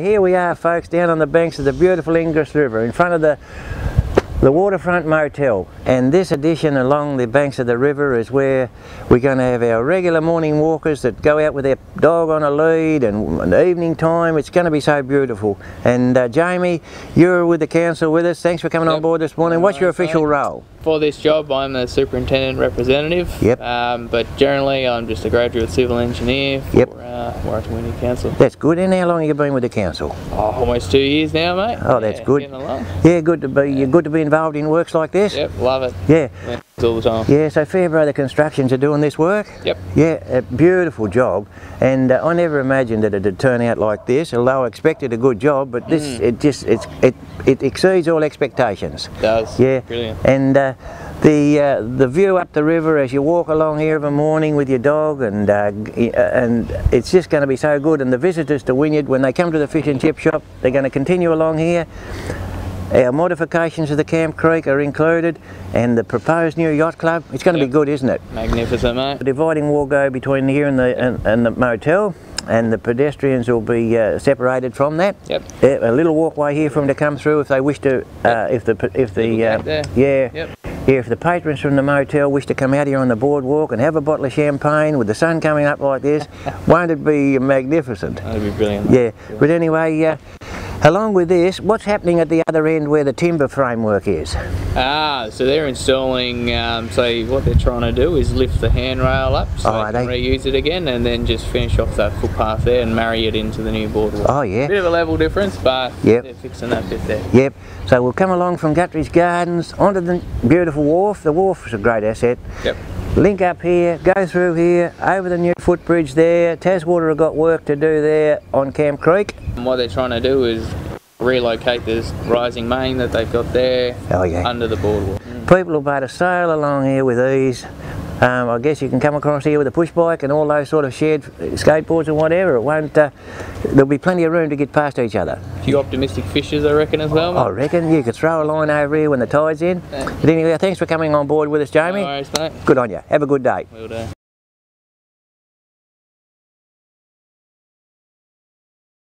Here we are folks down on the banks of the beautiful Inglis River in front of the the Waterfront Motel. And this addition along the banks of the river is where we're going to have our regular morning walkers that go out with their dog on a lead and in the evening time it's going to be so beautiful. And uh, Jamie you're with the council with us. Thanks for coming Yep. on board this morning. What's your official role For this job, I'm the superintendent representative. Yep. Um, but generally, I'm just a graduate civil engineer for Yep. uh, Waratah-Wynyard Council. that's good and how long have you been with the council Oh, almost two years now, mate. Oh, that's Yeah, good. yeah good to be you're good to be involved in works like this Yep, love it. yeah Yeah, all the time. yeah so Fairbrother Constructions are doing this work Yep. Yeah, a beautiful job, and uh, I never imagined that it'd turn out like this. Although I expected a good job, but this Mm. it just it's it it exceeds all expectations. Does. Yeah, Brilliant. and uh, the uh, the view up the river as you walk along here of a morning with your dog, and uh, uh, and it's just going to be so good. And the visitors to Wynyard, when they come to the fish and chip shop, they're going to continue along here. Our modifications of the Camp Creek are included, and the proposed new yacht club. It's going to Yep. be good, isn't it? Magnificent, mate. The dividing wall go between here and the and, and the motel, and the pedestrians will be uh, separated from that. Yep. A little walkway here for them to come through if they wish to. Uh, if the if the uh, yeah Yep. yeah if the patrons from the motel wish to come out here on the boardwalk and have a bottle of champagne with the sun coming up like this, won't it be magnificent? That'd be brilliant. Yeah. But anyway. Along with this, what's happening at the other end where the timber framework is? Ah, so they're installing, um, so what they're trying to do is lift the handrail up so Oh, they can they- reuse it again and then just finish off that footpath there and marry it into the new boardwalk. Oh yeah. Bit of a level difference, but Yep. they're fixing that bit there. Yep. So we'll come along from Gutteridge Gardens onto the beautiful wharf. The wharf is a great asset. Yep. Link up here, go through here, over the new footbridge there. Taswater have got work to do there on Camp Creek. And what they're trying to do is relocate this rising main that they've got there Oh yeah. under the boardwalk. People will be able to sail along here with ease. Um, I guess you can come across here with a push bike and all those sort of shared skateboards and whatever. It won't. Uh, there'll be plenty of room to get past each other. A few optimistic fishers, I reckon, as well. I reckon you could throw a line over here when the tide's in. Yeah. But anyway, thanks for coming on board with us, No Jamie. worries, mate. Good on you. Have a good day. Will do.